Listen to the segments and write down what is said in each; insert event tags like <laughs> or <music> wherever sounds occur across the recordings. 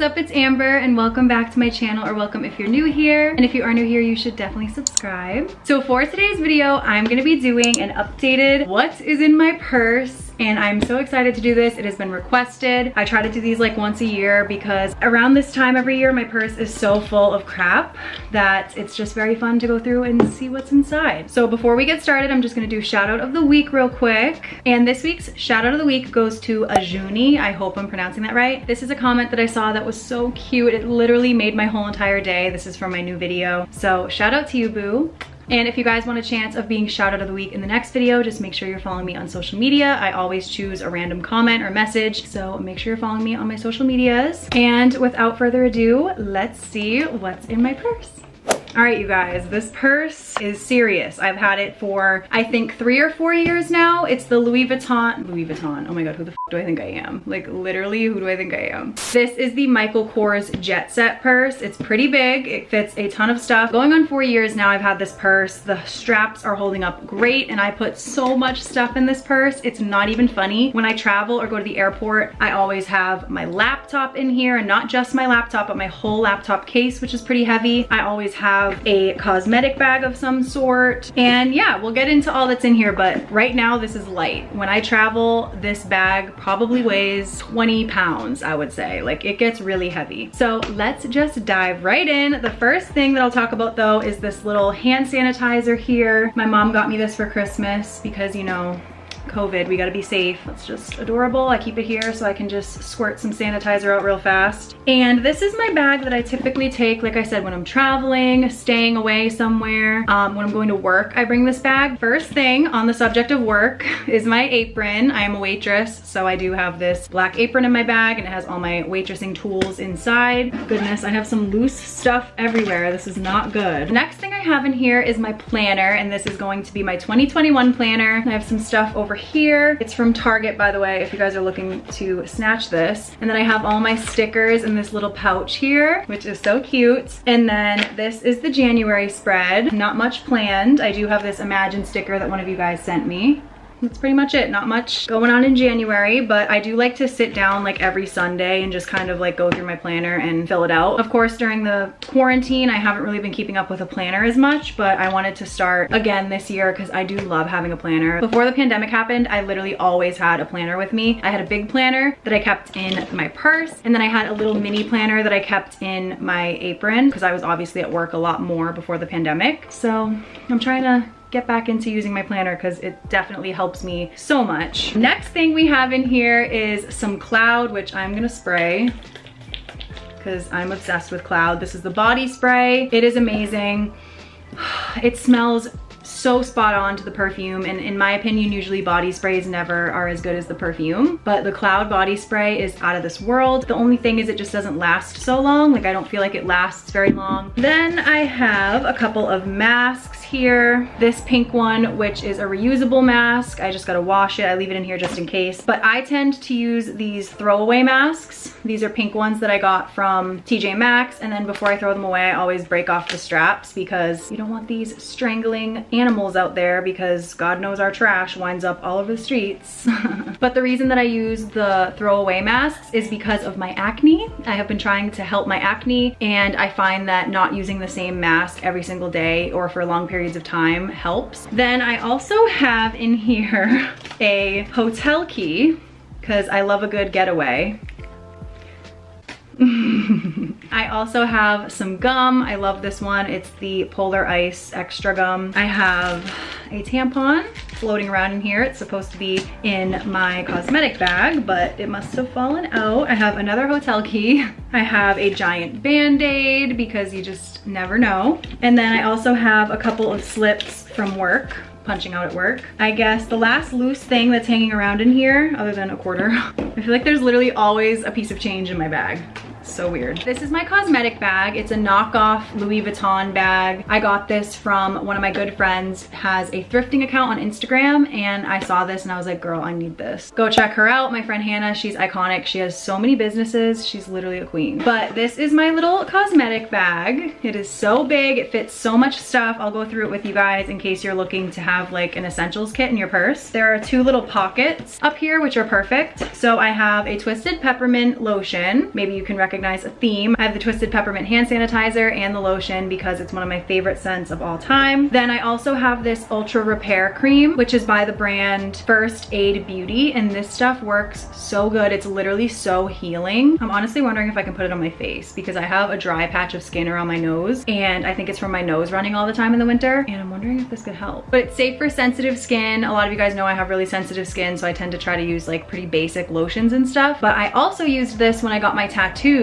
what's up? It's Amber and welcome back to my channel or welcome if you're new here. And if you are new here, you should definitely subscribe. So for today's video, I'm gonna be doing an updated what is in my purse and I'm so excited to do this. It has been requested. I try to do these like once a year because around this time every year my purse is so full of crap that it's just very fun to go through and see what's inside. So before we get started, I'm just gonna do shout out of the week real quick. And this week's shout out of the week goes to Ajuni. I hope I'm pronouncing that right. This is a comment that I saw that was so cute. It literally made my whole entire day. This is from my new video. So shout out to you, boo. And if you guys want a chance of being shout out of the week in the next video, just make sure you're following me on social media. I always choose a random comment or message, so make sure you're following me on my social medias. And without further ado, let's see what's in my purse. All right, you guys, this purse is serious. I've had it for, I think, three or four years now. It's the Louis Vuitton, Louis Vuitton, oh my God, who the do I think I am? Like literally, who do I think I am? This is the Michael Kors Jet Set purse. It's pretty big. It fits a ton of stuff. Going on four years now, I've had this purse. The straps are holding up great and I put so much stuff in this purse. It's not even funny. When I travel or go to the airport, I always have my laptop in here and not just my laptop, but my whole laptop case, which is pretty heavy. I always have a cosmetic bag of some sort. And yeah, we'll get into all that's in here, but right now this is light. When I travel, this bag probably weighs 20 pounds, I would say. Like it gets really heavy. So let's just dive right in. The first thing that I'll talk about though is this little hand sanitizer here. My mom got me this for Christmas because you know, COVID, we gotta be safe. It's just adorable. I keep it here so I can just squirt some sanitizer out real fast. And this is my bag that I typically take, like I said, when I'm traveling, staying away somewhere, um, when I'm going to work, I bring this bag. First thing on the subject of work <laughs> is my apron. I am a waitress, so I do have this black apron in my bag and it has all my waitressing tools inside. Goodness, I have some loose stuff everywhere. This is not good. Next thing I have in here is my planner, and this is going to be my 2021 planner. I have some stuff over here. It's from Target, by the way, if you guys are looking to snatch this. And then I have all my stickers in this little pouch here, which is so cute. And then this is the January spread. Not much planned. I do have this Imagine sticker that one of you guys sent me that's pretty much it. Not much going on in January, but I do like to sit down like every Sunday and just kind of like go through my planner and fill it out. Of course, during the quarantine, I haven't really been keeping up with a planner as much, but I wanted to start again this year because I do love having a planner. Before the pandemic happened, I literally always had a planner with me. I had a big planner that I kept in my purse, and then I had a little mini planner that I kept in my apron because I was obviously at work a lot more before the pandemic. So I'm trying to get back into using my planner because it definitely helps me so much. Next thing we have in here is some Cloud, which I'm gonna spray because I'm obsessed with Cloud. This is the body spray. It is amazing. <sighs> It smells so spot on to the perfume and in my opinion usually body sprays never are as good as the perfume but the cloud body spray is out of this world the only thing is it just doesn't last so long like I don't feel like it lasts very long then I have a couple of masks here. This pink one, which is a reusable mask. I just gotta wash it. I leave it in here just in case. But I tend to use these throwaway masks. These are pink ones that I got from TJ Maxx. And then before I throw them away, I always break off the straps because you don't want these strangling animals out there because God knows our trash winds up all over the streets. <laughs> but the reason that I use the throwaway masks is because of my acne. I have been trying to help my acne and I find that not using the same mask every single day or for long periods of time helps. Then I also have in here <laughs> a hotel key because I love a good getaway. <laughs> I also have some gum. I love this one. It's the Polar Ice Extra Gum. I have a tampon floating around in here. It's supposed to be in my cosmetic bag, but it must have fallen out. I have another hotel key. <laughs> I have a giant band-aid because you just never know. And then I also have a couple of slips from work punching out at work. I guess the last loose thing that's hanging around in here, other than a quarter, <laughs> I feel like there's literally always a piece of change in my bag so weird. This is my cosmetic bag. It's a knockoff Louis Vuitton bag. I got this from one of my good friends, has a thrifting account on Instagram, and I saw this and I was like, girl, I need this. Go check her out. My friend Hannah, she's iconic. She has so many businesses. She's literally a queen. But this is my little cosmetic bag. It is so big. It fits so much stuff. I'll go through it with you guys in case you're looking to have like an essentials kit in your purse. There are two little pockets up here, which are perfect. So I have a Twisted Peppermint lotion. Maybe you can recognize recognize a theme. I have the Twisted Peppermint hand sanitizer and the lotion because it's one of my favorite scents of all time. Then I also have this Ultra Repair Cream, which is by the brand First Aid Beauty. And this stuff works so good. It's literally so healing. I'm honestly wondering if I can put it on my face because I have a dry patch of skin around my nose and I think it's from my nose running all the time in the winter. And I'm wondering if this could help. But it's safe for sensitive skin. A lot of you guys know I have really sensitive skin, so I tend to try to use like pretty basic lotions and stuff. But I also used this when I got my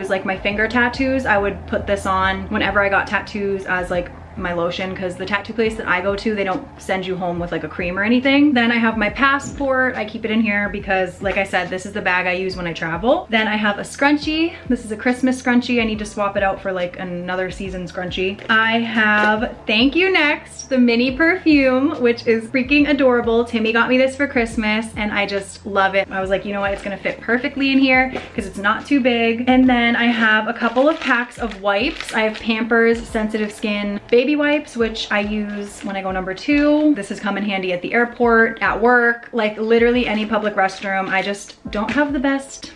tattoos, like my finger tattoos. I would put this on whenever I got tattoos as like my lotion because the tattoo place that I go to, they don't send you home with like a cream or anything. Then I have my passport. I keep it in here because like I said, this is the bag I use when I travel. Then I have a scrunchie. This is a Christmas scrunchie. I need to swap it out for like another season scrunchie. I have Thank You Next, the mini perfume, which is freaking adorable. Timmy got me this for Christmas and I just love it. I was like, you know what? It's gonna fit perfectly in here because it's not too big. And then I have a couple of packs of wipes. I have Pampers Sensitive Skin Baby baby wipes, which I use when I go number two. This has come in handy at the airport, at work, like literally any public restroom. I just don't have the best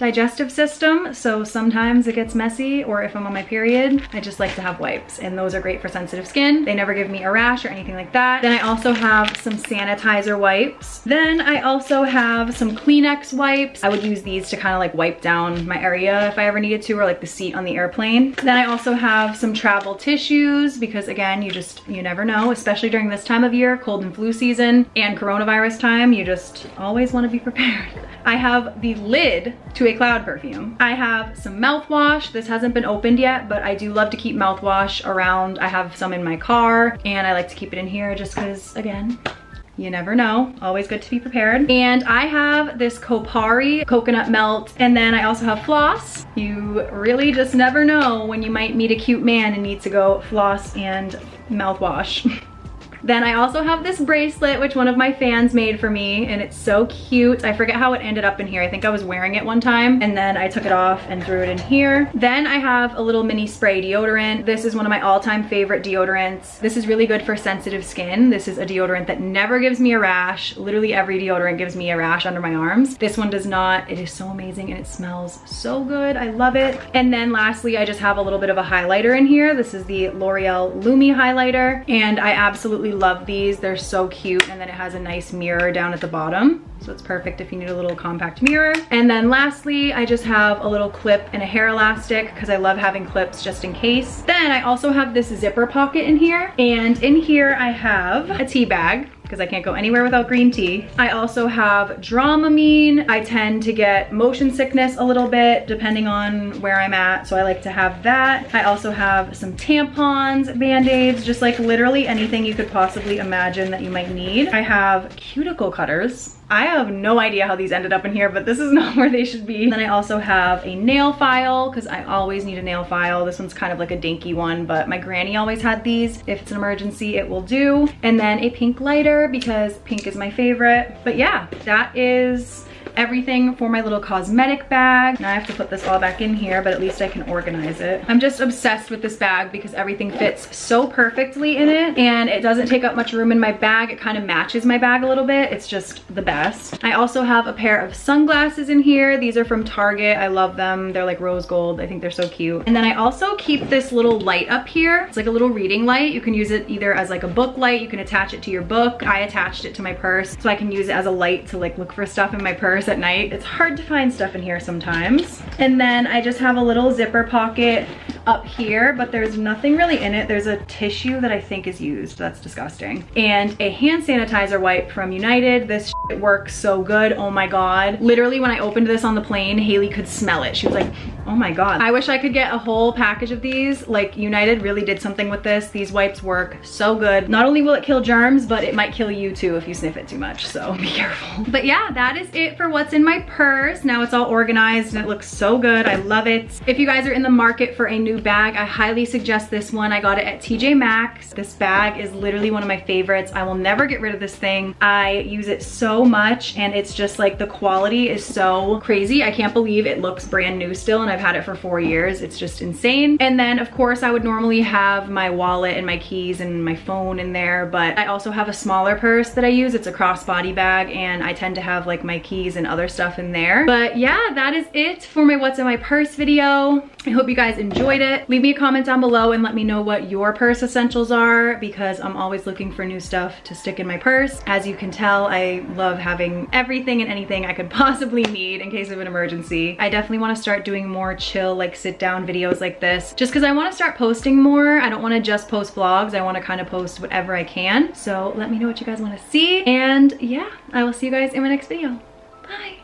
digestive system, so sometimes it gets messy, or if I'm on my period, I just like to have wipes, and those are great for sensitive skin. They never give me a rash or anything like that. Then I also have some sanitizer wipes. Then I also have some Kleenex wipes. I would use these to kind of like wipe down my area if I ever needed to, or like the seat on the airplane. Then I also have some travel tissues, because again, you just, you never know, especially during this time of year, cold and flu season, and coronavirus time, you just always wanna be prepared. <laughs> I have the lid to cloud perfume. I have some mouthwash. This hasn't been opened yet, but I do love to keep mouthwash around. I have some in my car and I like to keep it in here just cause again, you never know. Always good to be prepared. And I have this Kopari coconut melt. And then I also have floss. You really just never know when you might meet a cute man and need to go floss and mouthwash. <laughs> Then I also have this bracelet, which one of my fans made for me, and it's so cute. I forget how it ended up in here. I think I was wearing it one time, and then I took it off and threw it in here. Then I have a little mini spray deodorant. This is one of my all-time favorite deodorants. This is really good for sensitive skin. This is a deodorant that never gives me a rash. Literally every deodorant gives me a rash under my arms. This one does not. It is so amazing, and it smells so good. I love it. And then lastly, I just have a little bit of a highlighter in here. This is the L'Oreal Lumi highlighter, and I absolutely absolutely love these. They're so cute. And then it has a nice mirror down at the bottom. So it's perfect if you need a little compact mirror. And then lastly, I just have a little clip and a hair elastic because I love having clips just in case. Then I also have this zipper pocket in here. And in here I have a tea bag because I can't go anywhere without green tea. I also have Dramamine. I tend to get motion sickness a little bit depending on where I'm at, so I like to have that. I also have some tampons, band-aids, just like literally anything you could possibly imagine that you might need. I have cuticle cutters. I have no idea how these ended up in here, but this is <laughs> not where they should be. Then I also have a nail file because I always need a nail file. This one's kind of like a dinky one, but my granny always had these. If it's an emergency, it will do. And then a pink lighter because pink is my favorite. But yeah, that is everything for my little cosmetic bag. Now I have to put this all back in here, but at least I can organize it. I'm just obsessed with this bag because everything fits so perfectly in it and it doesn't take up much room in my bag. It kind of matches my bag a little bit. It's just the best. I also have a pair of sunglasses in here. These are from Target. I love them. They're like rose gold. I think they're so cute. And then I also keep this little light up here. It's like a little reading light. You can use it either as like a book light. You can attach it to your book. I attached it to my purse so I can use it as a light to like look for stuff in my purse at night. It's hard to find stuff in here sometimes. And then I just have a little zipper pocket up here, but there's nothing really in it. There's a tissue that I think is used. That's disgusting. And a hand sanitizer wipe from United. This works so good. Oh my God. Literally when I opened this on the plane, Haley could smell it. She was like, oh my God. I wish I could get a whole package of these. Like United really did something with this. These wipes work so good. Not only will it kill germs, but it might kill you too if you sniff it too much. So <laughs> be careful. But yeah, that is it for what's in my purse. Now it's all organized and it looks so good. I love it. If you guys are in the market for a new new bag. I highly suggest this one. I got it at TJ Maxx. This bag is literally one of my favorites. I will never get rid of this thing. I use it so much and it's just like the quality is so crazy. I can't believe it looks brand new still and I've had it for four years. It's just insane. And then of course I would normally have my wallet and my keys and my phone in there, but I also have a smaller purse that I use. It's a crossbody bag and I tend to have like my keys and other stuff in there. But yeah, that is it for my what's in my purse video. I hope you guys enjoyed it. Leave me a comment down below and let me know what your purse essentials are because I'm always looking for new stuff to stick in my purse. As you can tell, I love having everything and anything I could <laughs> possibly need in case of an emergency. I definitely want to start doing more chill, like sit down videos like this just because I want to start posting more. I don't want to just post vlogs. I want to kind of post whatever I can. So let me know what you guys want to see. And yeah, I will see you guys in my next video. Bye.